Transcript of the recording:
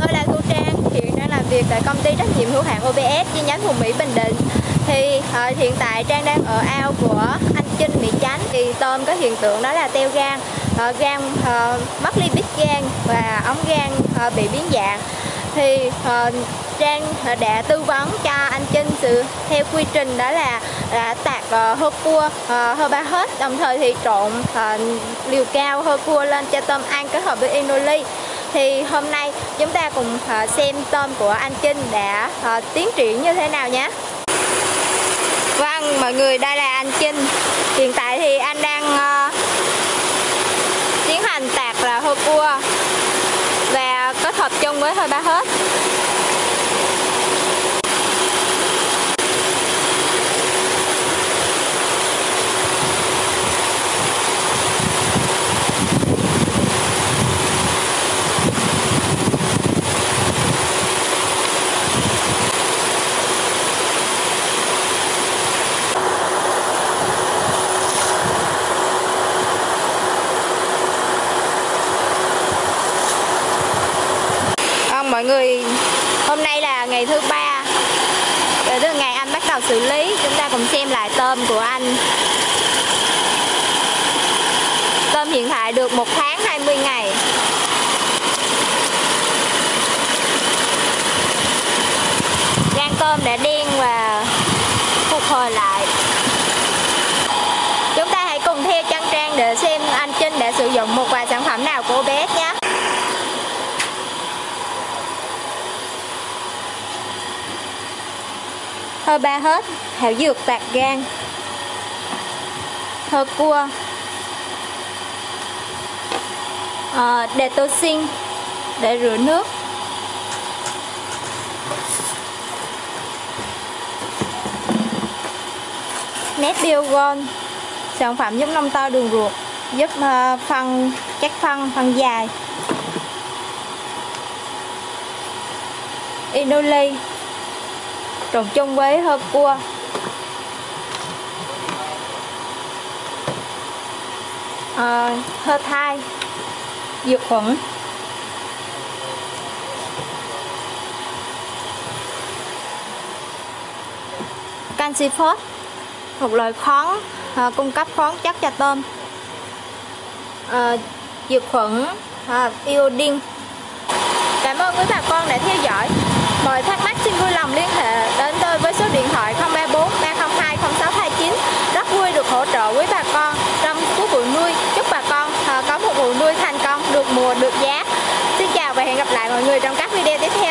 tôi. Là cô Trang, hiện đang làm việc tại công ty trách nhiệm hữu hạn OBS chi nhánh vùng Mỹ Bình Định. Thì uh, hiện tại Trang đang ở ao của anh Trinh Mỹ Chánh. Thì tôm có hiện tượng đó là teo gan, uh, gan uh, mất lipid gan và ống gan uh, bị biến dạng. Thì uh, Trang đã tư vấn cho anh Trinh sự theo quy trình đó là, đã tạt uh, hơ cua, uh, hơ ba hết. Đồng thời thì trộn uh, liều cao hơ cua lên cho tôm ăn kết hợp với inuli thì hôm nay chúng ta cùng ờ, xem tôm của anh Trinh đã ờ, tiến triển như thế nào nhé. Vâng mọi người đây là anh Trinh. Hiện tại thì anh đang uh, tiến hành tạt là hơ cua và kết hợp chung với hơi ba hết. Mọi người, hôm nay là ngày thứ ba. Từ từ ngày anh bắt đầu xử lý. Chúng ta cùng xem lại tôm của anh. Tôm hiện tại được một tháng 20 ngày. Gan tôm đã đen và phục hồi lại chúng ta hãy cùng theo chân trang để xem anh Trinh đã sử dụng một vài sản phẩm nào của OBS nhé hơi ba hết thảo dược tạt gan. Thơ cua. Ờ, à, detoxin để rửa nước. Nét biogon sản phẩm giúp nông to đường ruột giúp uh, phân chắc phân phân dài. Inuli trộn chung với hơ cua. À, hơ thai diệt khuẩn. Canxi phốt một loại khoáng à, cung cấp khoáng chất cho tôm. Ờ, à, diệt khuẩn à, iodine cảm ơn quý bà con đã theo dõi. Mọi thắc mắc xin vui lòng liên hệ đến tôi với số điện thoại 034 302 0629 rất vui được hỗ trợ quý bà con trong cuối vụ nuôi. Chúc bà con ờ, có một vụ nuôi thành công, được mùa, được giá. Xin chào và hẹn gặp lại mọi người trong các video tiếp theo.